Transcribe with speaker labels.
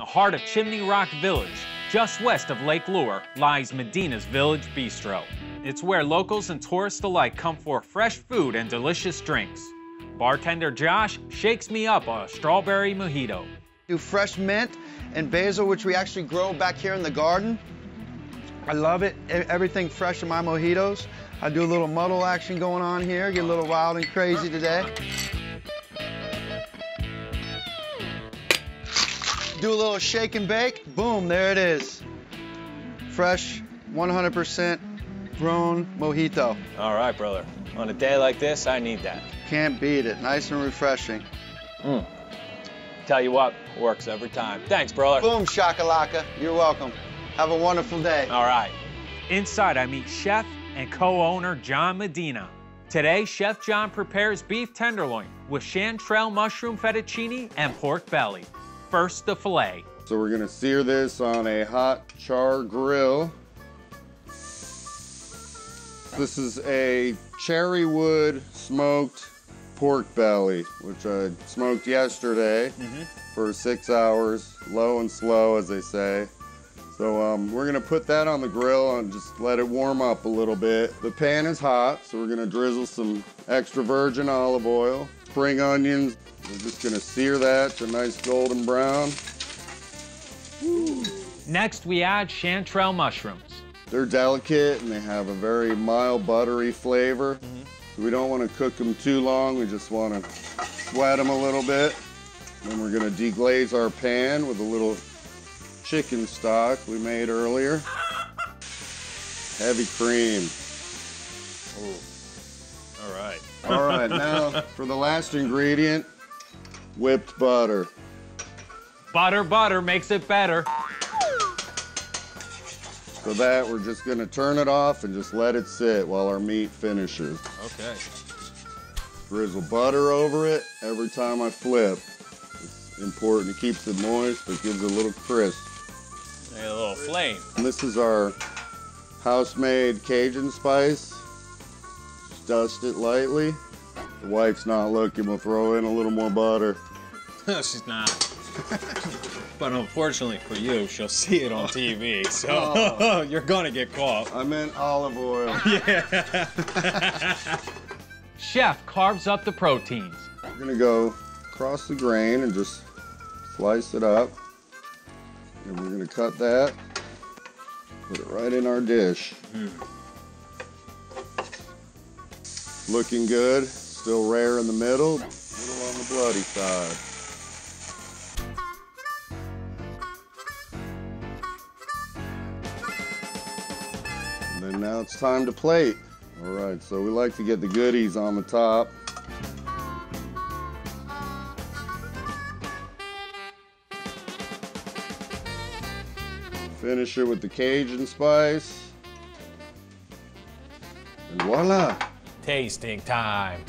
Speaker 1: the heart of Chimney Rock Village, just west of Lake Lure, lies Medina's Village Bistro. It's where locals and tourists alike come for fresh food and delicious drinks. Bartender Josh shakes me up a strawberry mojito.
Speaker 2: Do fresh mint and basil, which we actually grow back here in the garden. I love it. Everything fresh in my mojitos. I do a little muddle action going on here, get a little wild and crazy today. Do a little shake and bake. Boom, there it is. Fresh, 100% grown mojito.
Speaker 3: All right, brother. On a day like this, I need that.
Speaker 2: Can't beat it. Nice and refreshing. Mm.
Speaker 3: Tell you what, works every time. Thanks, brother.
Speaker 2: Boom, shakalaka. You're welcome. Have a wonderful day.
Speaker 3: All right.
Speaker 1: Inside, I meet chef and co-owner John Medina. Today, Chef John prepares beef tenderloin with chanterelle mushroom fettuccine and pork belly. First, the filet.
Speaker 4: So we're gonna sear this on a hot char grill. This is a cherry wood smoked pork belly, which I smoked yesterday for six hours, low and slow, as they say. So um, we're gonna put that on the grill and just let it warm up a little bit. The pan is hot, so we're gonna drizzle some extra virgin olive oil, spring onions. We're just gonna sear that to a nice golden brown.
Speaker 1: Next, we add chanterelle mushrooms.
Speaker 4: They're delicate and they have a very mild buttery flavor. So we don't want to cook them too long. We just want to sweat them a little bit. Then we're going to deglaze our pan with a little chicken stock we made earlier. Heavy cream.
Speaker 3: All right.
Speaker 4: All right, now for the last ingredient, whipped butter.
Speaker 1: Butter, butter makes it better.
Speaker 4: For that, we're just going to turn it off and just let it sit while our meat finishes.
Speaker 3: Okay.
Speaker 4: drizzle butter over it every time I flip. It's important. It keeps it moist, but gives it a little crisp.
Speaker 3: Maybe a little flame.
Speaker 4: And this is our house-made Cajun spice. Just dust it lightly. The wife's not looking. We'll throw in a little more butter.
Speaker 3: No, she's not. but unfortunately for you, she'll see it on TV, so oh. you're gonna get caught.
Speaker 4: I meant olive oil. Yeah.
Speaker 1: Chef carves up the proteins.
Speaker 4: We're gonna go across the grain and just slice it up. And we're gonna cut that, put it right in our dish. Hmm. Looking good, still rare in the middle, a little on the bloody side. Then now it's time to plate. All right, so we like to get the goodies on the top. Finish it with the Cajun spice. And voila!
Speaker 3: Tasting time.